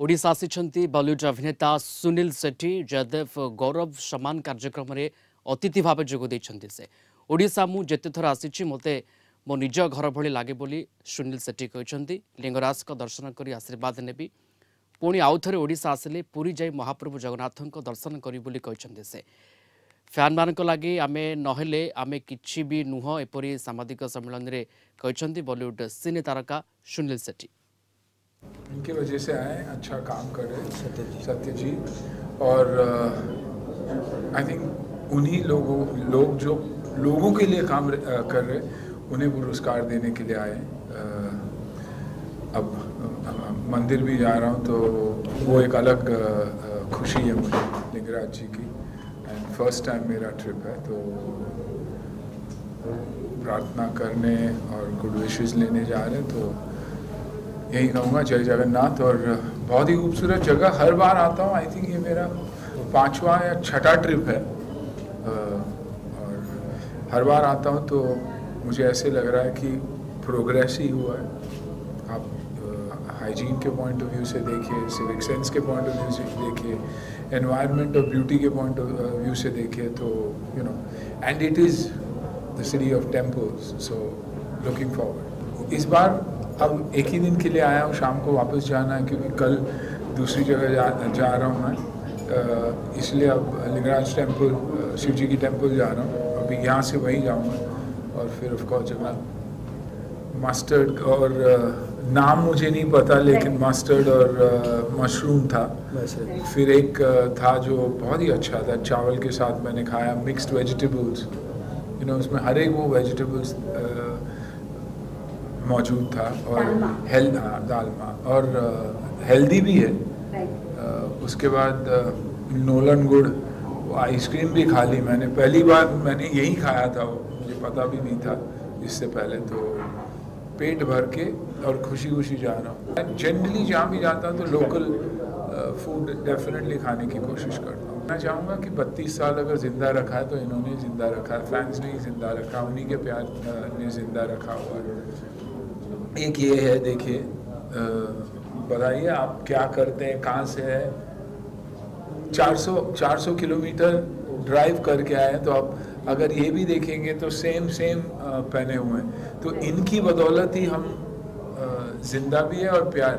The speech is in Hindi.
ଓଡ଼ିଶା ଆସିଛନ୍ତି ବଲିଉଡ୍ ଅଭିନେତା ସୁନୀଲ ସେଠୀ ଜୟଦେବ ଗୌରବ ସମାନ କାର୍ଯ୍ୟକ୍ରମରେ ଅତିଥି ଭାବେ ଯୋଗ ଦେଇଛନ୍ତି ସେ ଓଡ଼ିଶା ମୁଁ ଯେତେଥର ଆସିଛି ମୋତେ ମୋ ନିଜ ଘର ଭଳି ଲାଗେ ବୋଲି ସୁନୀଲ ସେଠୀ କହିଛନ୍ତି ଲିଙ୍ଗରାଜଙ୍କ ଦର୍ଶନ କରି ଆଶୀର୍ବାଦ ନେବି ପୁଣି ଆଉଥରେ ଓଡ଼ିଶା ଆସିଲେ ପୁରୀ ଯାଇ ମହାପ୍ରଭୁ ଜଗନ୍ନାଥଙ୍କ ଦର୍ଶନ କରିବି ବୋଲି କହିଛନ୍ତି ସେ ଫ୍ୟାନ୍ମାନଙ୍କ ଲାଗି ଆମେ ନହେଲେ ଆମେ କିଛି ବି ନୁହଁ ଏପରି ସାମ୍ବାଦିକ ସମ୍ମିଳନୀରେ କହିଛନ୍ତି ବଲିଉଡ୍ ସିନେ ତାରକା ସୁନୀଲ ସେଠୀ इनकी वजह से आए अच्छा काम कर रहे सत्यजीत। और आई थिंक उन्हीं लोगों लोग जो लोगों के लिए काम कर रहे उन्हें पुरस्कार देने के लिए आए। अब मंदिर भी जा रहा हूँ तो वो एक अलग खुशी है मुझे लिंगराज जी की। एंड फ़र्स्ट टाइम मेरा ट्रिप है तो प्रार्थना करने और गुड विशेज़ लेने जा रहे हैं तो यही कहूँगा, जय जगन्नाथ। और बहुत ही खूबसूरत जगह हर बार आता हूँ। आई थिंक ये मेरा पांचवा या छठा ट्रिप है। और हर बार आता हूँ तो मुझे ऐसे लग रहा है कि प्रोग्रेस ही हुआ है। आप हाइजीन के पॉइंट ऑफ़ व्यू से देखिए सिविक सेंस के पॉइंट ऑफ़ व्यू से देखिए एनवायरनमेंट और ब्यूटी के पॉइंट ऑफ़ व्यू से देखिए तो you know and it is the city of temples so looking forward इस बार अब एक ही दिन के लिए आया हूँ शाम को वापस जाना है क्योंकि कल दूसरी जगह जा, जा रहा हूँ मैं। इसलिए अब लिंगराज टेंपल शिव जी की टेंपल जा रहा हूँ। अभी यहाँ से वहीं जाऊँगा और फिर ऑफ़ कोर्स जगह मस्टर्ड और नाम मुझे नहीं पता लेकिन मस्टर्ड और मशरूम था। फिर एक था जो बहुत ही अच्छा था चावल के साथ मैंने खाया मिक्स्ड वेजिटेबल्स यू नो उसमें हर एक वो वेजिटेबल्स मौजूद था और। हेल्थ हाँ दालमा। और हेल्दी भी है। उसके बाद नोलन गुड़ वो आइसक्रीम भी खा ली मैंने। पहली बार मैंने यही खाया था वो मुझे पता भी नहीं था इससे पहले तो पेट भर के और खुशी खुशी जा रहा हूँ जनरली जहाँ भी जाता हूँ तो लोकल फ़ूड डेफिनेटली खाने की कोशिश करता हूँ। मैं चाहूँगा कि 32 साल अगर ज़िंदा रखा है तो इन्होंने ज़िंदा रखा है। फैंस ने ही ज़िंदा रखा उन्हीं के प्यार ने ज़िंदा रखा हुआ एक ये है, देखिए बताइए आप क्या करते हैं, कहाँ से है? 400 400 किलोमीटर ड्राइव करके आए तो आप अगर ये भी देखेंगे तो सेम सेम पहने हुए हैं। तो इनकी बदौलत ही हम ज़िंदा भी है और प्यार